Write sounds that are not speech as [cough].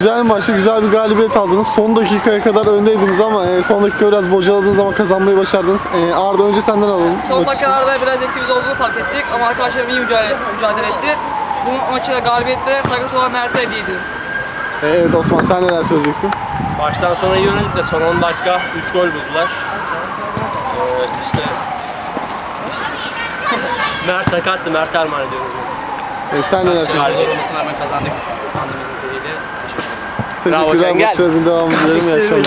Güzel maçta güzel bir galibiyet aldınız. Son dakikaya kadar öndeydiniz ama e, son dakika biraz bocaladığınız ama kazanmayı başardınız. E, Arda önce senden alalım. Son maç için. dakikalarda biraz eksiğimiz olduğunu fark ettik ama arkadaşlarım iyi mücadele, mücadele etti. Bu maçı da galibiyetle sakat olan Mert'e hediye ediyoruz. E, evet Osman sen neler söyleyeceksin? Baştan sona iyi oynadık da son 10 dakika 3 gol buldular. Ee, işte, işte [laughs] Mert sakattı, Mert Erman ediyoruz. E, sen neler söyleyeceksin? Olmasına rağmen kazandık. Ederim. Teşekkürler. Gel. Maçınızın devamını dilerim. İyi akşamlar.